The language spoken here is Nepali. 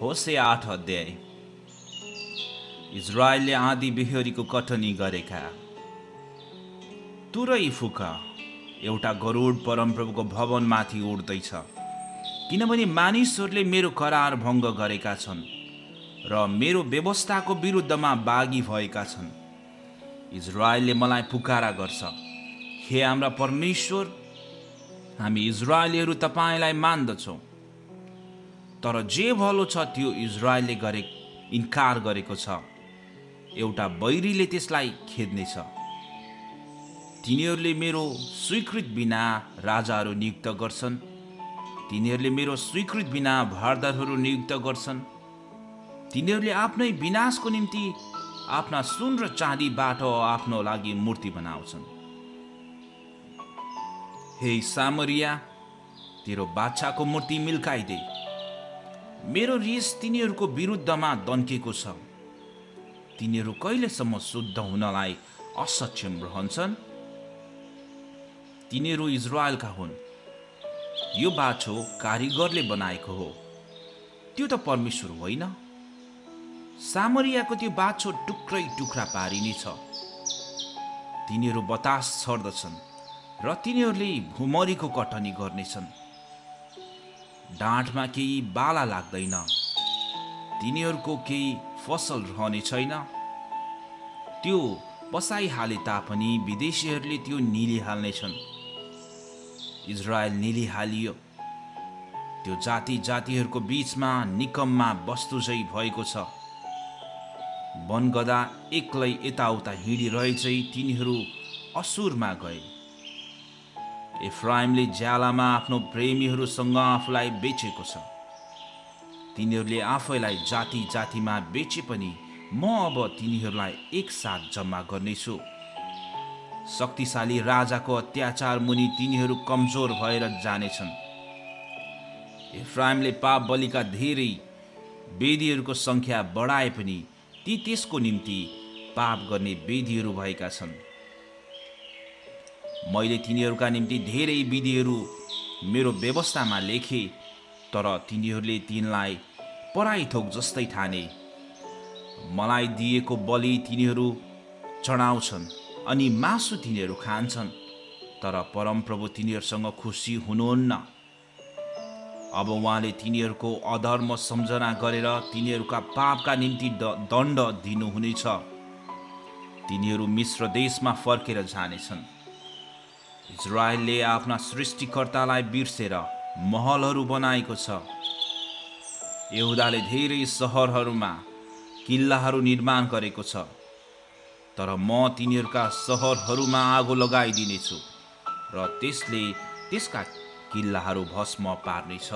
होसे आठ अध्याय। इजरायलले आँधी बेहोरीको कटनी गरेका। तुरै फुक एउटा गरुड परमप्रभुको भवनमाथि उड्दैछ। किनभने मानिसहरूले मेरो करार भङ्ग गरेका छन् र मेरो व्यवस्थाको विरुद्धमा बागी भएका छन्। इजरायलले मलाई पुकारा गर्छ। हे हाम्रा परमेश्वर हामी इजरायलीहरू तपाईँलाई मान्दछौँ। तर जे भलो छ त्यो इजरायलले गरे इन्कार गरेको छ। एउटा बैरीले त्यसलाई खेद्नेछ। तिनीहरूले मेरो स्वीकृत बिना राजाहरू नियुक्त गर्छन्। तिनीहरूले मेरो स्वीकृत बिना भारदारहरू नियुक्त गर्छन्। तिनीहरूले आफ्नै विनाशको निम्ति आफ्ना सुन र चाँदीबाट आफ्नो लागि मूर्ति बनाउँछन्। हे सामरिया तेरो बाछाको मूर्ति मिल्काइदे। मेरो रिस तिनीहरूको विरुद्धमा दन्केको छ। तिनीहरू कहिलेसम्म शुद्ध हुनलाई असक्षम रहन्छन्? तिनीहरू इजरायलका हुन्। यो बाछो कारिगरले बनाएको हो। त्यो त परमेश्वर होइन। सामरियाको त्यो बाछो टुक्रै टुक्रा पारिनेछ तिनीहरू बतास छर्दछन् र तिनीहरूले भुमरीको कटनी गर्नेछन्। डाँठमा केही बाला लाग्दैन। तिनीहरूको केही फसल रहने छैन। त्यो पसाइहाले तापनि विदेशीहरूले त्यो निलिहाल्नेछन्। इजरायल निलिहालियो। त्यो जाति जातिहरूको बिचमा निकममा वस्तु झै भएको छ। वनगदा एक्लै यताउता हिँडिरहेछै तिनीहरू असुरमा गए। एफ्राइमले ज्यालामा आफ्नो प्रेमीहरूसँग आफूलाई बेचेको छ। तिनीहरूले आफैलाई जाति जातिमा बेचे पनि म अब तिनीहरूलाई एकसाथ जम्मा गर्नेछु। शक्तिशाली राजाको अत्याचार मुनि तिनीहरू कमजोर भएर जानेछन्। इफ्राइमले पाप बलिका धेरै वेदीहरूको सङ्ख्या बढाए पनि ती त्यसको निम्ति पाप गर्ने वेदीहरू भएका छन्। मैले तिनीहरूका निम्ति धेरै विधिहरू मेरो व्यवस्थामा लेखे तर तिनीहरूले तिनलाई पराई थोक जस्तै ठाने। मलाई दिएको बलि तिनीहरू चढाउँछन् अनि मासु तिनीहरू खान्छन् तर परमप्रभु तिनीहरूसँग खुसी हुनुहुन्न। अब उहाँले तिनीहरूको अधर्म सम्झना गरेर तिनीहरूका पापका निम्ति द दण्ड दिनुहुनेछ। तिनीहरू मिश्र देशमा फर्केर जानेछन्। इजरायलले आफ्ना सृष्टिकर्तालाई बिर्सेर महलहरू बनाएको छ। यहुदाले धेरै सहरहरूमा किल्लाहरू निर्माण गरेको छ। तर म तिनीहरूका सहरहरूमा आगो लगाइदिनेछु र त्यसले त्यसका किल्लाहरू भस्म पार्नेछ।